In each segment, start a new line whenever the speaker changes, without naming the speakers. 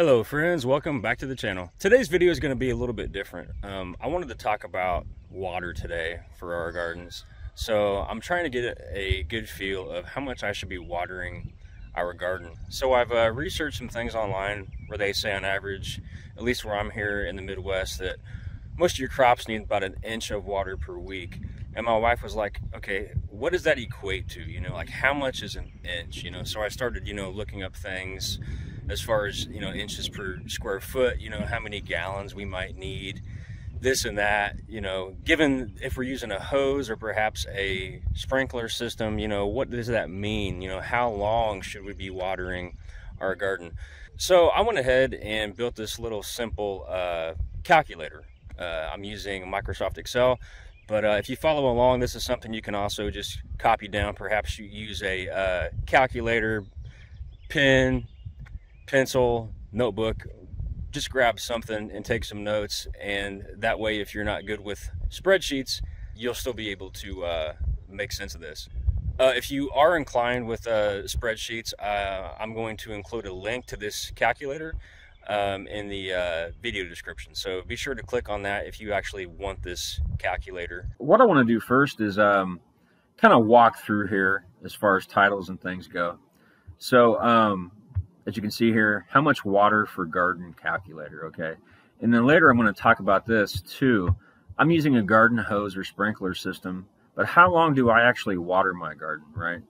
Hello friends, welcome back to the channel. Today's video is going to be a little bit different. Um, I wanted to talk about water today for our gardens. So I'm trying to get a good feel of how much I should be watering our garden. So I've uh, researched some things online where they say on average, at least where I'm here in the Midwest, that most of your crops need about an inch of water per week. And my wife was like, okay, what does that equate to? You know, like how much is an inch? You know, so I started, you know, looking up things as far as you know inches per square foot you know how many gallons we might need this and that you know given if we're using a hose or perhaps a sprinkler system you know what does that mean? You know how long should we be watering our garden? So i went ahead and built this little simple uh, calculator. Uh, i'm using microsoft excel but uh, if you follow along this is something you can also just copy down. Perhaps you use a uh, calculator pen pencil, notebook, just grab something and take some notes. And that way, if you're not good with spreadsheets, you'll still be able to uh, make sense of this. Uh, if you are inclined with uh, spreadsheets, uh, I'm going to include a link to this calculator um, in the uh, video description. So be sure to click on that if you actually want this calculator.
What I want to do first is um, kind of walk through here as far as titles and things go. So um, as you can see here, how much water for garden calculator, okay? And then later I'm going to talk about this too. I'm using a garden hose or sprinkler system, but how long do I actually water my garden, right?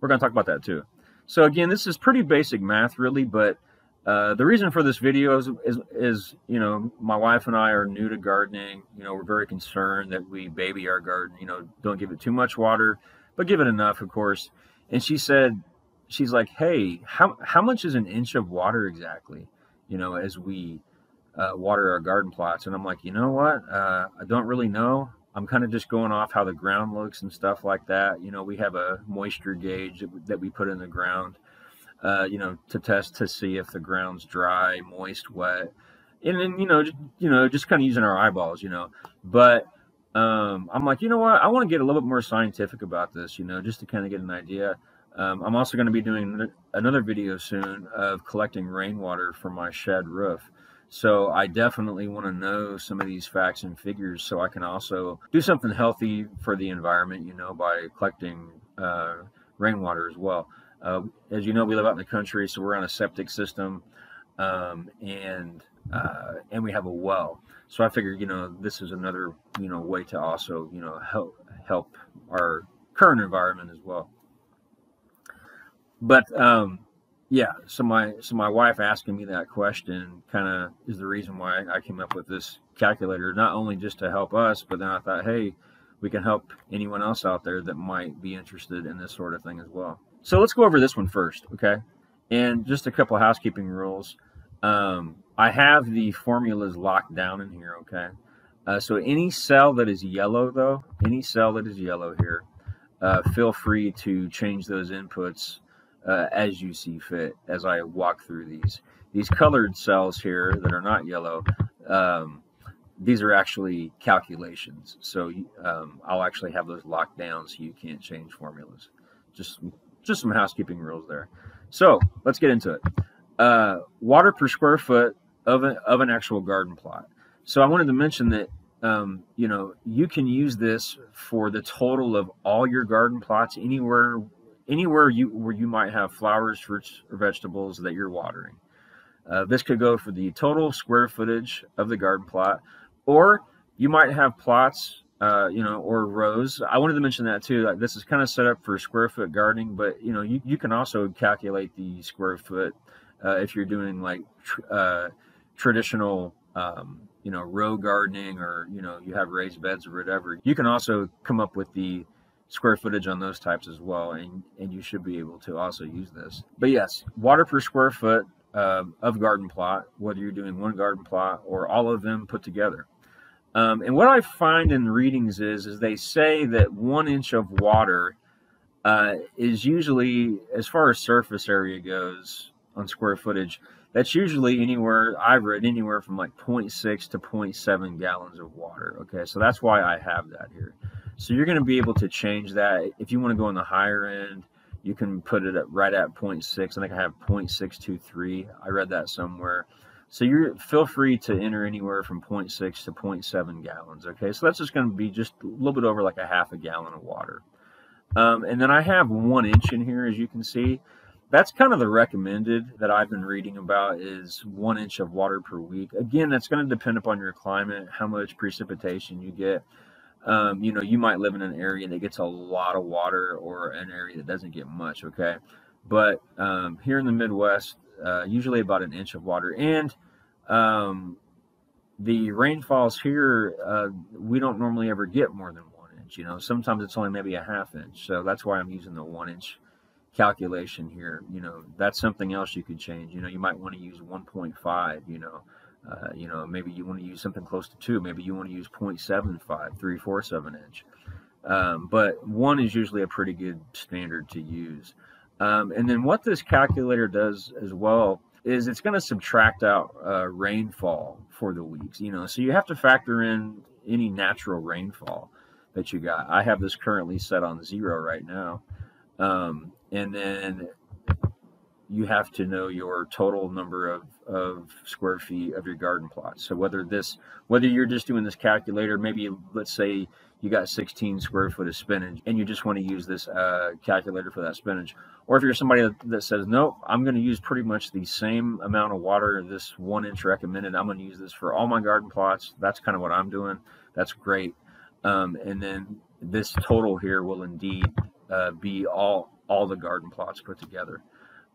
We're going to talk about that too. So again, this is pretty basic math really, but uh, the reason for this video is, is, is, you know, my wife and I are new to gardening. You know, we're very concerned that we baby our garden, you know, don't give it too much water, but give it enough, of course. And she said, she's like, "Hey, how how much is an inch of water exactly?" You know, as we uh, water our garden plots, and I'm like, you know what? Uh, I don't really know. I'm kind of just going off how the ground looks and stuff like that. You know, we have a moisture gauge that we put in the ground, uh, you know, to test to see if the ground's dry, moist, wet, and then you know, just, you know, just kind of using our eyeballs, you know. But um, I'm like, you know what? I want to get a little bit more scientific about this, you know, just to kind of get an idea. Um, I'm also going to be doing another video soon of collecting rainwater from my shed roof. So I definitely want to know some of these facts and figures so I can also do something healthy for the environment, you know, by collecting uh, rainwater as well. Uh, as you know, we live out in the country, so we're on a septic system, um, and uh, and we have a well. So I figured, you know, this is another, you know, way to also, you know, help help our current environment as but um, yeah, so my so my wife asking me that question kind of is the reason why I came up with this calculator, not only just to help us, but then I thought, hey, we can help anyone else out there that might be interested in this sort of thing as well. So let's go over this one first, okay? And just a couple housekeeping rules. Um, I have the formulas locked down in here, okay? Uh, so any cell that is yellow, though, any cell that is yellow here, uh, feel free to change those inputs uh, as you see fit as I walk through these. These colored cells here that are not yellow, um, these are actually calculations. So um, I'll actually have those locked down so you can't change formulas. Just, just some housekeeping rules there. So let's get into it. Uh, water per square foot of, a, of an actual garden plot. So I wanted to mention that um, you know, you can use this for the total of all your garden plots anywhere anywhere you where you might have flowers, fruits, or vegetables that you're watering. Uh, this could go for the total square footage of the garden plot, or you might have plots, uh, you know, or rows. I wanted to mention that too. Like this is kind of set up for square foot gardening, but you know, you, you can also calculate the square foot uh, if you're doing like tr- uh, traditional, um, you know, row gardening, or you know, you have raised beds or whatever. You can also come up with the square footage on those types as well, and, and you should be able to also use this. But yes, water per square foot uh, of garden plot, whether you're doing one garden plot or all of them put together. Um, and what I find in readings is, is they say that one inch of water uh, is usually, as far as surface area goes on square footage, that's usually anywhere I've read anywhere from like 0.6 to 0.7 gallons of water. Okay, so that's why I have that here. So you're going to be able to change that if you want to go on the higher end. you can put it at right at 0.6. I think I have 0.623. I read that somewhere. So you feel free to enter anywhere from 0.6 to 0.7 gallons. Okay, so that's just going to be just a little bit over like a half a gallon of water. Um, and then I have one inch in here, as you can see. That's kind of the recommended that I've been reading about is one inch of water per week. Again, that's going to depend upon your climate, how much precipitation you get. Um, you know, you might live in an area that gets a lot of water or an area that doesn't get much. Okay, but um, here in the Midwest, uh, usually about an inch of water, and um, the rainfalls here, uh, we don't normally ever get more than one inch. You know, sometimes it's only maybe a half inch. So that's why I'm using the one inch calculation here. You know, that's something else you could change. You know, you might want to use 1.5. You know, uh, you know, maybe you want to use something close to two. Maybe you want to use 0.75, three fourths of an inch. Um, but one is usually a pretty good standard to use. Um, and then what this calculator does as well is it's going to subtract out uh, rainfall for the weeks. You know, so you have to factor in any natural rainfall that you got. I have this currently set on zero right now, um, and then you have to know your total number of, of square feet of your garden plot. So whether this, whether you're just doing this calculator, maybe let's say you got 16 square foot of spinach and you just want to use this uh, calculator for that spinach. Or if you're somebody that, that says, nope, I'm going to use pretty much the same amount of water, this one inch recommended, I'm going to use this for all my garden plots. That's kind of what I'm doing. That's great. Um, and then this total here will indeed uh, be all, all the garden plots put together.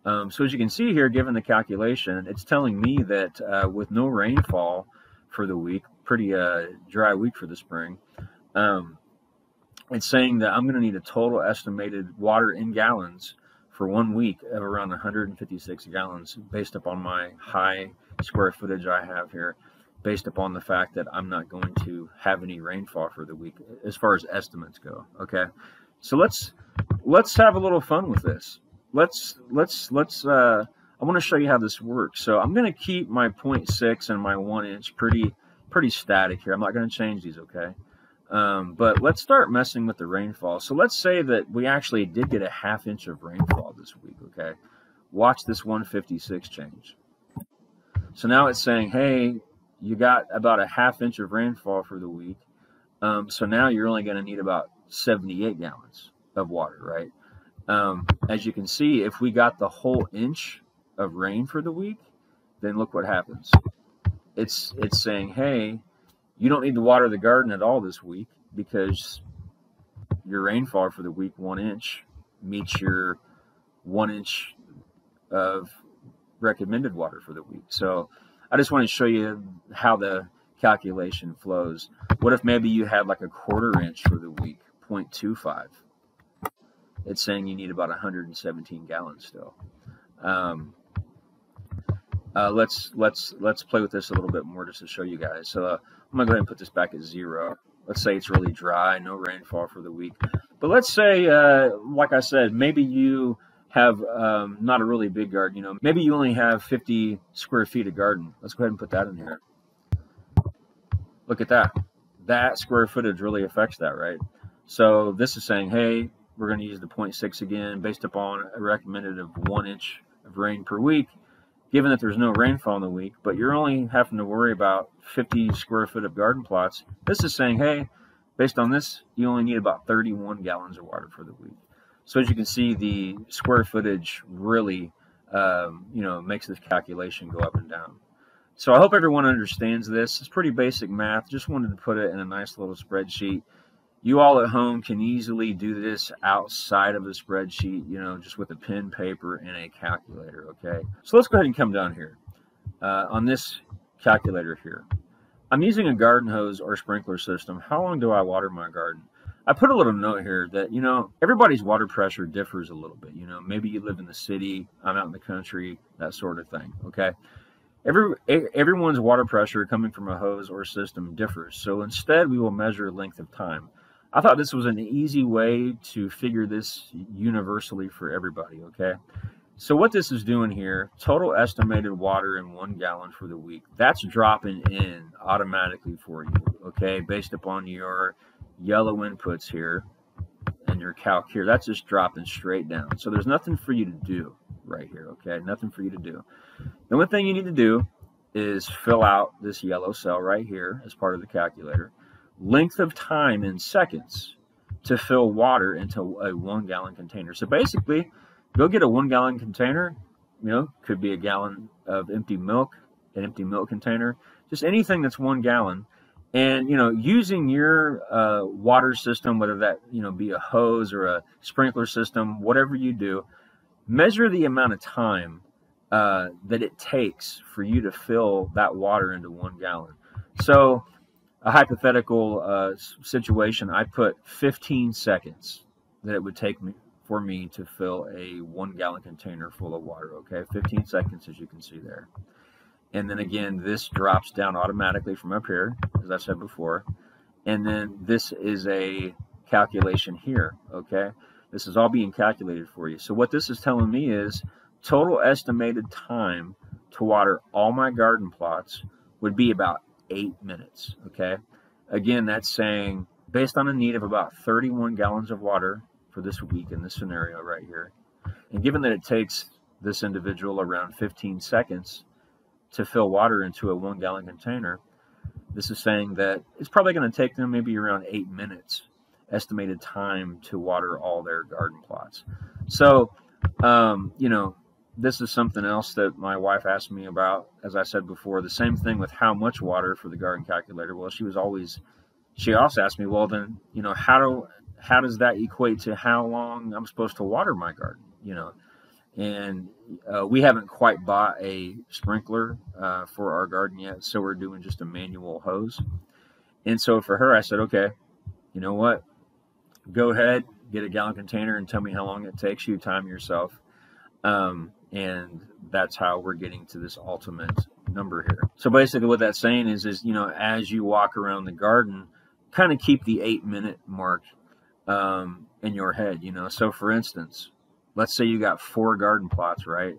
Um, so as you can see here, given the calculation, it's telling me that uh, with no rainfall for the week, pretty uh, dry week for the spring, um, it's saying that I'm going to need a total estimated water in gallons for one week of around 156 gallons based upon my high square footage I have here, based upon the fact that I'm not going to have any rainfall for the week as far as estimates go. Okay. So let's let's have a little fun with this. Let's let's let's uh I want to show you how this works. So I'm going to keep my 0.6 and my 1 inch pretty pretty static here. I'm not going to change these, okay? Um, but let's start messing with the rainfall. So let's say that we actually did get a half inch of rainfall this week, okay? Watch this 156 change. So now it's saying, hey, you got about a half inch of rainfall for the week. Um, so now you're only going to need about 78 gallons of water, right? Um, as you can see, if we got the whole inch of rain for the week, then look what happens. It's it's saying, hey, you don't need to water the garden at all this week because your rainfall for the week one inch meets your one inch of recommended water for the week. So I just want to show you how the calculation flows. What if maybe you had like a quarter inch for the week, 0.25? It's saying you need about 117 gallons still. Um, uh, let's let's let's play with this a little bit more just to show you guys. So uh, I'm gonna go ahead and put this back at zero. Let's say it's really dry, no rainfall for the week. But let's say, uh, like I said, maybe you have um, not a really big garden. You know, maybe you only have 50 square feet of garden. Let's go ahead and put that in here. Look at that. That square footage really affects that, right? So this is saying, hey, we're going to use the 0.6 again based upon a recommended of one inch of rain per week given that there's no rainfall in the week, but you're only having to worry about 50 square foot of garden plots. This is saying, hey, based on this, you only need about 31 gallons of water for the week. So as you can see, the square footage really, um, you know, makes this calculation go up and down. So I hope everyone understands this. It's pretty basic math. Just wanted to put it in a nice little spreadsheet you all at home can easily do this outside of a spreadsheet, you know, just with a pen, paper, and a calculator, okay? So let's go ahead and come down here. Uh, on this calculator here, I'm using a garden hose or sprinkler system. How long do I water my garden? I put a little note here that, you know, everybody's water pressure differs a little bit. You know, maybe you live in the city, I'm out in the country, that sort of thing, okay? Every, everyone's water pressure coming from a hose or system differs. So instead, we will measure length of time. I thought this was an easy way to figure this universally for everybody, okay? So what this is doing here, total estimated water in one gallon for the week, that's dropping in automatically for you, okay, based upon your yellow inputs here and your calc here. That's just dropping straight down. So there's nothing for you to do right here, okay? Nothing for you to do. The only thing you need to do is fill out this yellow cell right here as part of the calculator. Length of time in seconds to fill water into a one gallon container. So basically, go get a one gallon container, you know, could be a gallon of empty milk, an empty milk container, just anything that's one gallon. And, you know, using your uh, water system, whether that, you know, be a hose or a sprinkler system, whatever you do, measure the amount of time uh, that it takes for you to fill that water into one gallon. So, a hypothetical uh, situation, I put 15 seconds that it would take me for me to fill a one gallon container full of water. Okay, 15 seconds, as you can see there. And then again, this drops down automatically from up here, as I said before. And then this is a calculation here. Okay, this is all being calculated for you. So what this is telling me is total estimated time to water all my garden plots would be about eight minutes. Okay. Again, that's saying based on a need of about 31 gallons of water for this week in this scenario right here. And given that it takes this individual around 15 seconds to fill water into a one gallon container, this is saying that it's probably going to take them maybe around eight minutes estimated time to water all their garden plots. So, um, you know, this is something else that my wife asked me about. As I said before, the same thing with how much water for the garden calculator. Well, she was always, she also asked me, well, then, you know, how do, how does that equate to how long I'm supposed to water my garden? You know, and uh, we haven't quite bought a sprinkler uh, for our garden yet, so we're doing just a manual hose. And so for her, I said, okay, you know what? Go ahead, get a gallon container, and tell me how long it takes you. Time yourself. Um, and that's how we're getting to this ultimate number here. So basically what that's saying is, is you know, as you walk around the garden, kind of keep the eight minute mark um, in your head, you know. So for instance, let's say you got four garden plots, right?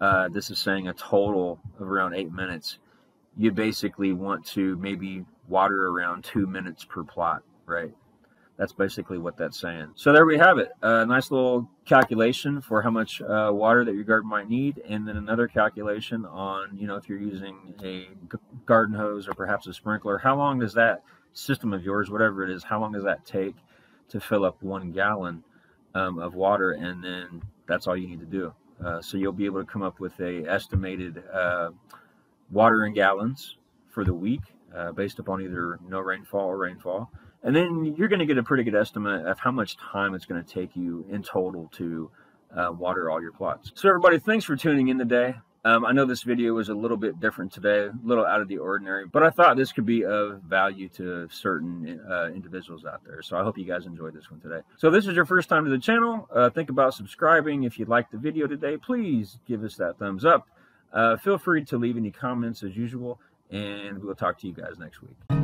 Uh, this is saying a total of around eight minutes. You basically want to maybe water around two minutes per plot, right? That's basically what that's saying. So there we have it. A nice little calculation for how much uh, water that your garden might need, and then another calculation on, you know, if you're using a garden hose or perhaps a sprinkler, how long does that system of yours, whatever it is, how long does that take to fill up one gallon um, of water? And then that's all you need to do. Uh, so you'll be able to come up with a estimated uh, water in gallons for the week uh, based upon either no rainfall or rainfall and then you're going to get a pretty good estimate of how much time it's going to take you in total to uh, water all your plots. So everybody, thanks for tuning in today. Um, I know this video was a little bit different today, a little out of the ordinary, but I thought this could be of value to certain uh, individuals out there. So I hope you guys enjoyed this one today. So this is your first time to the channel. Uh, think about subscribing. If you liked the video today, please give us that thumbs up. Uh, feel free to leave any comments as usual, and we'll talk to you guys next week.